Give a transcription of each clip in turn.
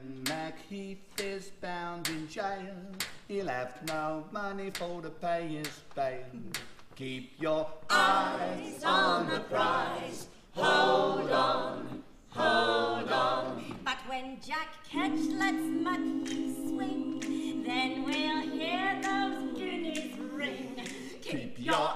When Macheath is bound in jail, he'll have no money for to pay his bail. Keep your eyes on the prize. Hold on, hold on. But when Jack Ketch lets Macheath swing, then we'll hear those guineas ring. Keep your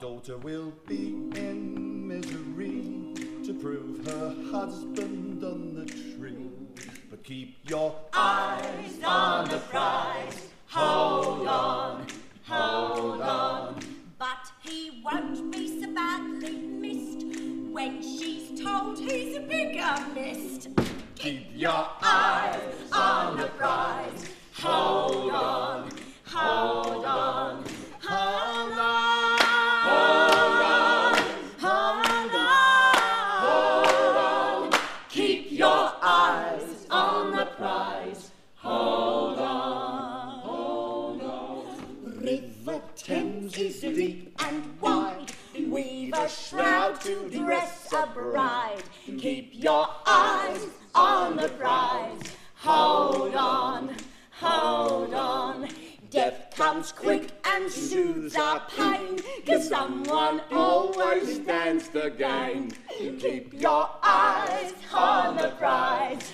daughter will be in misery to prove her husband on the tree. But keep your eyes on the prize. Hold on, hold on. But he won't be so badly missed when she's told he's a bigamist. Keep your eyes on the prize. River Thames is deep and wide. We've a shroud to dress a bride. Keep your eyes on the prize. Hold on, hold on. Death comes quick and soothes our pain. Cause someone always stands to gain. Keep your eyes on the prize.